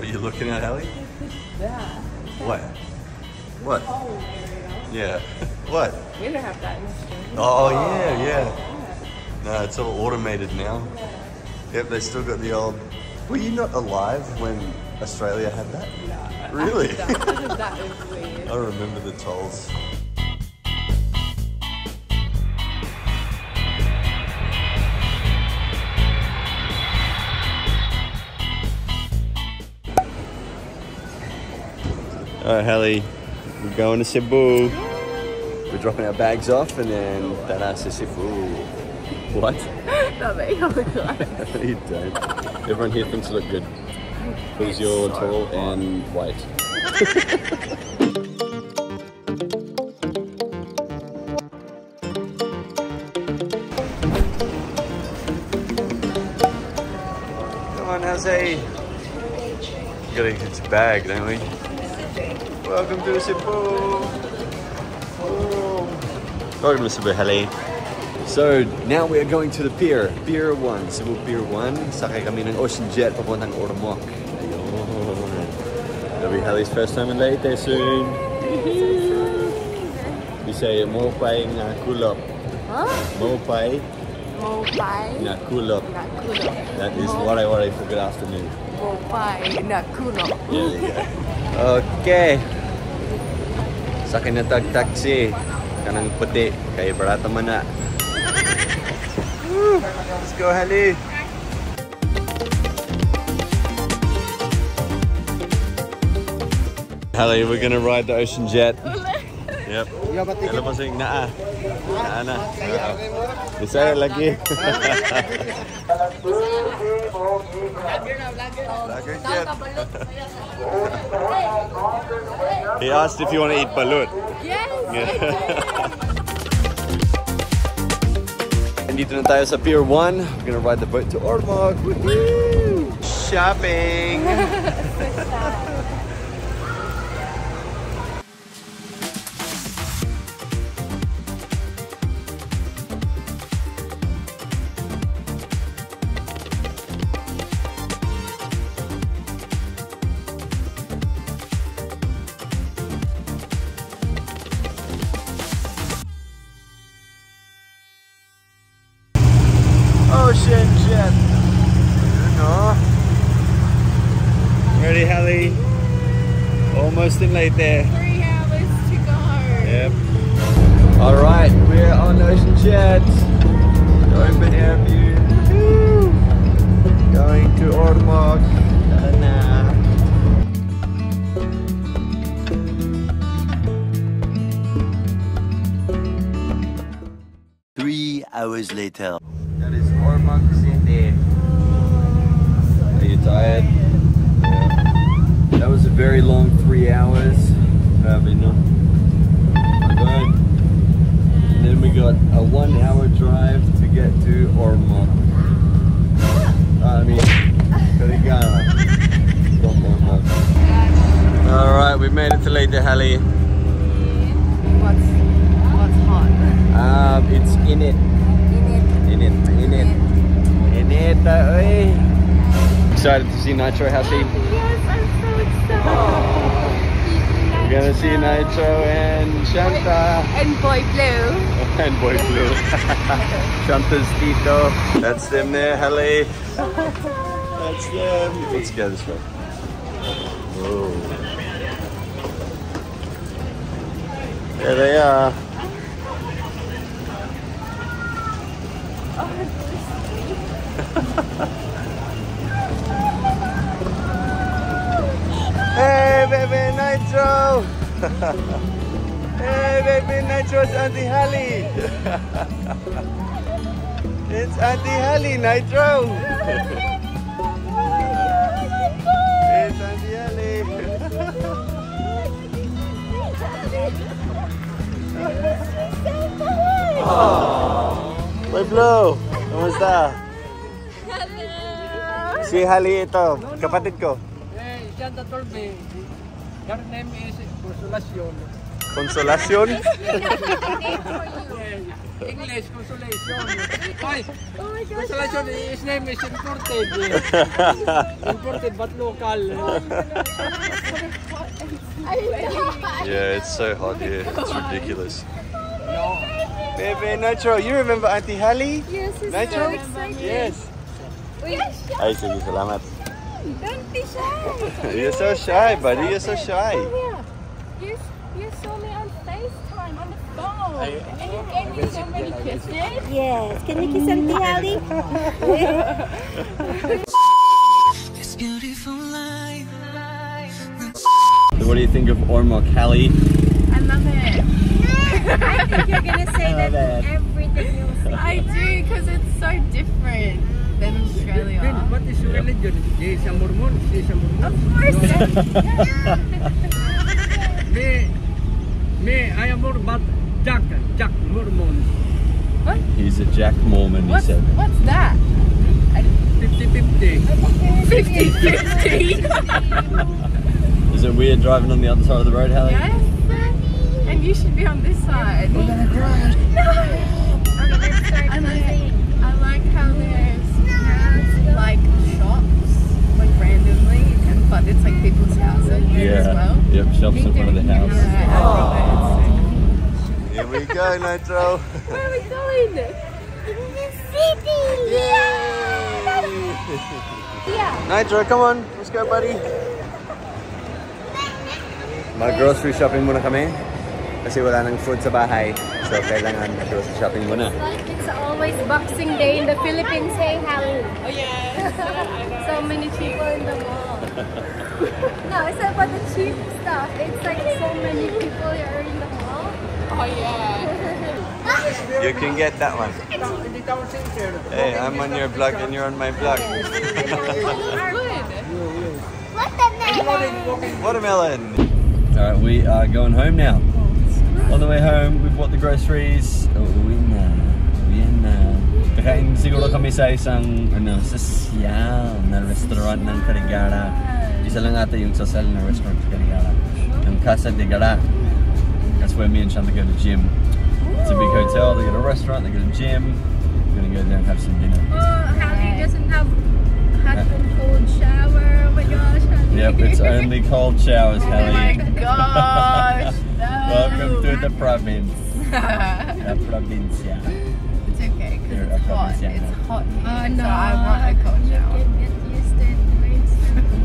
What are you looking at, Ellie? Yeah. What? What? Oh, yeah. what? We don't have that in Australia. Oh, yeah, yeah. No, it's all automated now. Yep, they still got the old. Were you not alive when Australia had that? Really? that, that is weird. I remember the tolls. Alright, Halle, we're going to Cebu. We're dropping our bags off and then tara sa Cebu. What? Not that you look like. you don't. Everyone here thinks you look good. Because you're tall and white. Come on, Jose. We gotta get your bag, don't we? Welcome to Cebu. Welcome to Cebu, Halle. So now we are going to the pier, Pier 1, Cebu Pier 1. Sakay kami ng Ocean Jet papuntang Ormoc. Ayun. It'll be Halle's first time in Leyte soon. We say Mopay nga kulop. Huh? Mopay Mopay. nga kulop. Nakulo. That is what I worry for good afternoon. Mopay. Nakulo. There you go. Okay. Sakay na tag taxi. Kanang puti. Kay barata man na. Woo! Let's go, Halle. Halle, we're gonna ride the Ocean Jet. Yep. Ano pa sing naa? Naa na. Uh, lagi. He asked if you want to eat balut. Yes. Nandito na tayo sa Pier 1. We're gonna ride the boat to Ormoc. Woohoo! Shopping! Ocean Jet. No. Ready, Halle? Almost in Leyte there. Three hours to go. Yep. All right, we're on Ocean Jet. Open air view. Going to Ormoc. Ta-da. Three hours later. That is Ormoc City. Are you tired? Yeah. That was a very long three hours. Grabe, no? Good. And then we got a one hour drive to get to Ormoc. I mean, Carigara. From Ormoc. Alright, we made it to Leyte Halle. What's what's hot? Um, it's in it. In it. In it, in it. In it, uh, oi. Excited to see Nitro Happy. Yes, I'm so excited. We're gonna see Nitro and Shanta. And Boy Blue. And Boy Blue. Shanta's Tito. That's them there, Halle. That's them. Let's go this way. Whoa. There they are. Hey, baby Nitro! hey, baby Nitro, oh it's Auntie Halle! it's Auntie Halle, Nitro! it's Auntie Halle! Boy Blue, kamusta? Si Halle ito, kapatid ko. Eh, hey, Santa Torbe. Her name is Consolacion. Consolacion? English, consolation. Why? Oh my gosh. Consolation, his name is imported. imported but local. Oh yeah, it's so hot here. It's ridiculous. Bebe Nitro, you remember Auntie Halle? Yes, it's Nitro? so exciting. Yes. Yes, Ay, sige, salamat. don't be shy. You're so shy, buddy. You're so shy. Come here. You, you saw me on FaceTime on the phone. and you gave me so many kisses. Yes. Can you kiss Auntie Halle? This beautiful life. What do you think of Ormoc Halle? I love it. I think you're gonna say oh, that that. everything you say. I do because it's so different than mm. Australia. Then, what is your religion? He is a Mormon. She is a Mormon. Of course. Me, me, I am more but Jack, Jack Mormon. What? He's a Jack Mormon, he what's, said. what's that? 50-50. 50-50. Is it weird driving on the other side of the road, Halle? yes. And you should be on this side. We're gonna crash. Okay, let's start I like, singing. I like how there's like shops, like randomly, and but it's like people's houses as well. Yep, shops in front of the house. Yeah, I Here we go, Nitro. Where are we going? The city! Yay! yeah. Nitro, come on. Let's go, buddy. Mag-grocery shopping muna kami. Kasi wala nang food sa bahay. So, kailangan grocery shopping muna. It's always Boxing Day in the Philippines. Hey, Halle. Oh yeah. So many people in the mall. no, it's not about the cheap stuff. It's like so many people are in the mall. Oh yeah. You can get that one. Hindi tawag sa sir. Hey, I'm on your vlog and you're on my vlog. Good. What Watermelon. All right, we are going home now. On the way home, we've bought the groceries. Uuwi na. Uwi na. Kakain siguro kami sa isang ano, social na restaurant ng Carigara. Isa lang ata yung social na restaurant sa Carigara. Yung Casa de Gara. That's where me and Shanta go to gym. It's a big hotel. They got a restaurant. They got a gym. We're gonna go there and have some dinner. Oh, Halle doesn't have hot and cold shower. Oh my gosh, Halle. Yep, it's only cold showers, Oh my gosh. No. Welcome to the province. La provincia. it's okay because it's hot. It's hot here, Oh so no. I want a cold shower. can get used to it. It's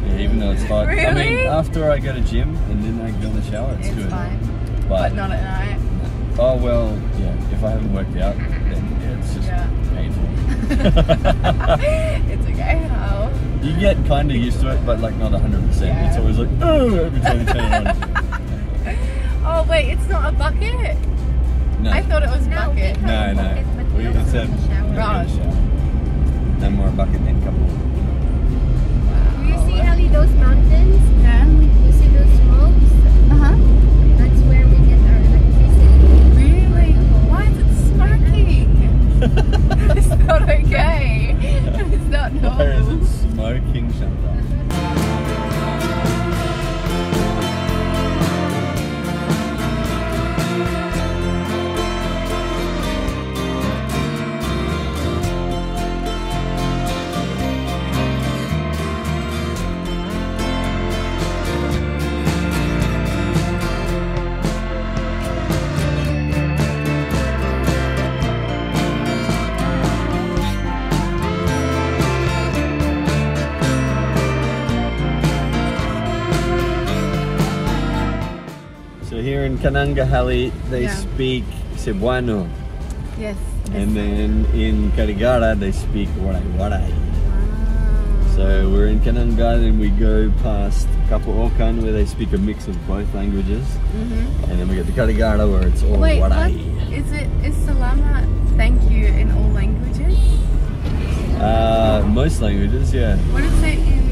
Yeah, even though it's hot. I mean, after I go to gym and then I go in the shower, it's, It's good. fine, But, but not at night. oh well, yeah. If I haven't worked out, then yeah, it's just Yeah. painful. it's okay. How? you get kind of used to it, but like not hundred percent. Yeah. It's always like oh every time you turn on. Oh wait, it's not a bucket. No, I thought it was a No, bucket. we no, no. Bucket, but We, we it's a also shower. yeah, Right. shower. No more bucket than couple. Do you see, Halle, those mountains? Yeah. You see those smokes? Uh huh. That's where we get our electricity. Really? Why is it smoking? it's not okay. It's not normal. Where is normal. it smoking, Shanta? In Kanangahali, they Yeah. speak Cebuano. Yes. And then in Carigara, they speak Waray Waray. So we're in Kananga and we go past Kapuokan where they speak a mix of both languages. Mm-hmm. And then we get to Carigara where it's all Wait, what? Waray. Is it is salamat thank you in all languages? Uh, most languages, yeah. What is it in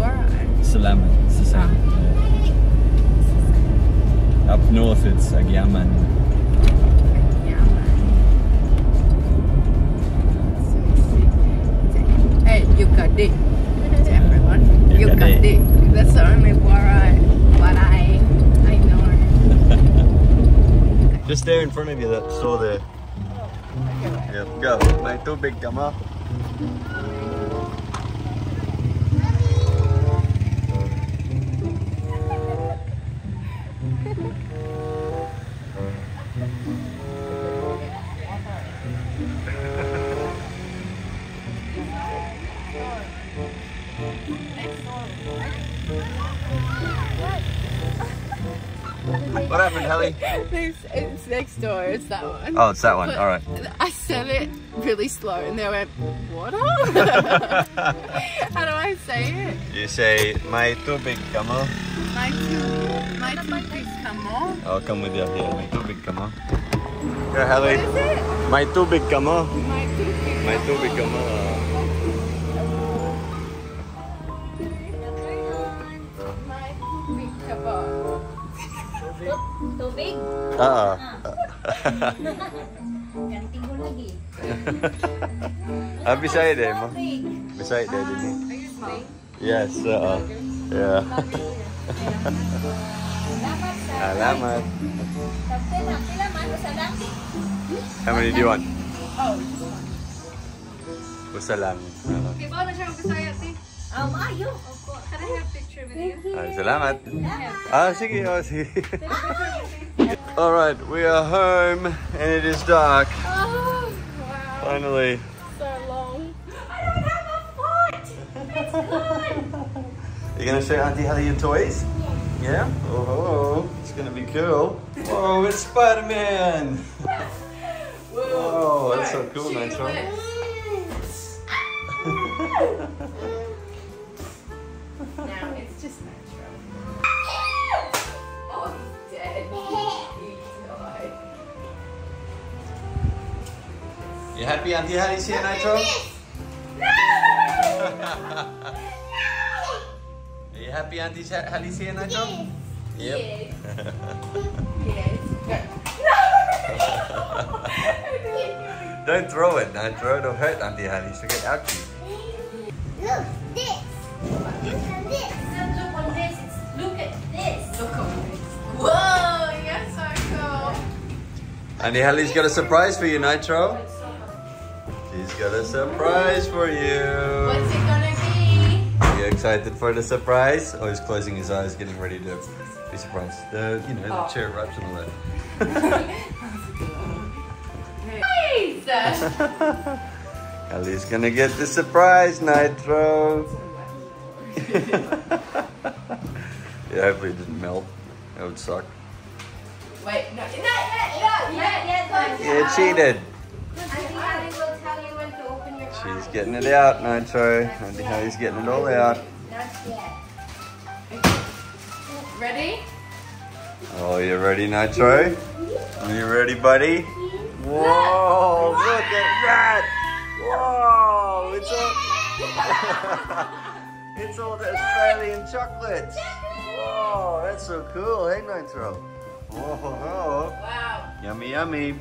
Waray? Salamat, Up north, it's Agyaman. Yeah. Hey, you got it. To everyone. You You got got it. it. That's the only Waray what I I know. Just there in front of you, that store there. Yep, go. May tubig ka What happened, Halle? It's, it's next door. It's that one. Oh, it's that one. But All right. I said it really slow, and they went, "What?" How do I say it? You say, may tubig ka mo. My two, my two big come on. I'll come with you here. May tubig ka mo. Here, Halle. What is it? May tubig. My two big. May tubig ka Tubig? Oo. Ganti mo lagi. ah, beside eh mo. Tubig. Beside eh din eh. Are you playing? Yes, oo. Yeah. Salamat sa... Salamat. Tapos na, pila man, usa lang. How many do you want? Oh. Usa lang. Oo. Okay, baka na siya mag-Bisaya, ti. Ah, maayo. Can I have a picture with you? Ah, salamat. Ah, sige, oh, sige. Alright, we are home and it is dark. Oh, wow. Finally. So long. I don't have a foot. That's good. You gonna show Auntie Halle your toys? Yeah? Oh, it's gonna be cool. Whoa, it's Spider-Man! Whoa, that's so cool, Nitro. Now it's just natural. Oh, he's dead. Oh. He died. You happy Auntie Halle's here, Nitro? Are you happy Auntie Halle's here, Nitro? Yep. Yes. Don't throw it, Nitro. It'll hurt Auntie Halle. She'll get ouchy. Look, this. Look at this. Don't look on this. It's, look at this. Look on this. Whoa, you're so cool. Auntie Halle's got a surprise for you, Nitro. She's got a surprise for you. What's it gonna be? Are you excited for the surprise? Oh, he's closing his eyes, getting ready to be surprised. The, you know, the Oh. chair wraps and all that. Nice! Ellie's gonna get the surprise, Nitro. yeah, hopefully it didn't melt. That would suck. Wait, no, not yet, not yet, yet, not You cheated. Auntie Ali will tell you when to open your She's eyes. getting it out, Nitro. Auntie Halle's getting it all out. Not yet. Ready? Oh, you ready, Nitro? Are you ready, buddy? Whoa, look at that! Whoa, it's all, it's all the Australian chocolates. Whoa, that's so cool, hey, Nitro? Whoa, oh, Wow. yummy, yummy.